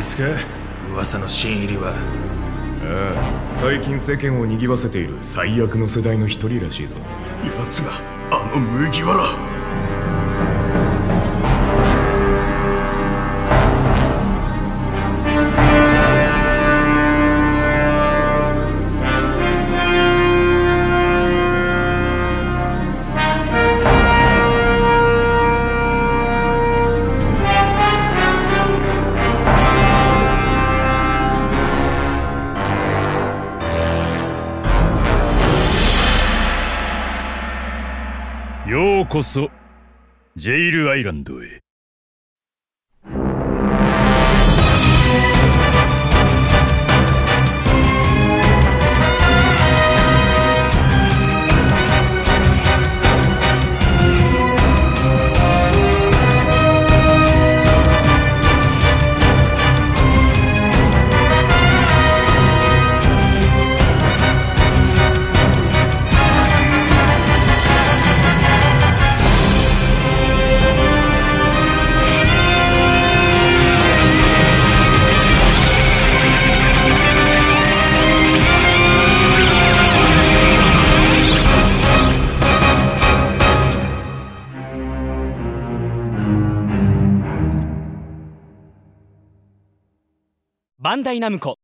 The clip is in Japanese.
いつか噂の新入りは。ああ最近世間を賑わせている最悪の世代の一人らしいぞ。奴があの麦わらようこそジェイルアイランドへ。バンダイナムコ。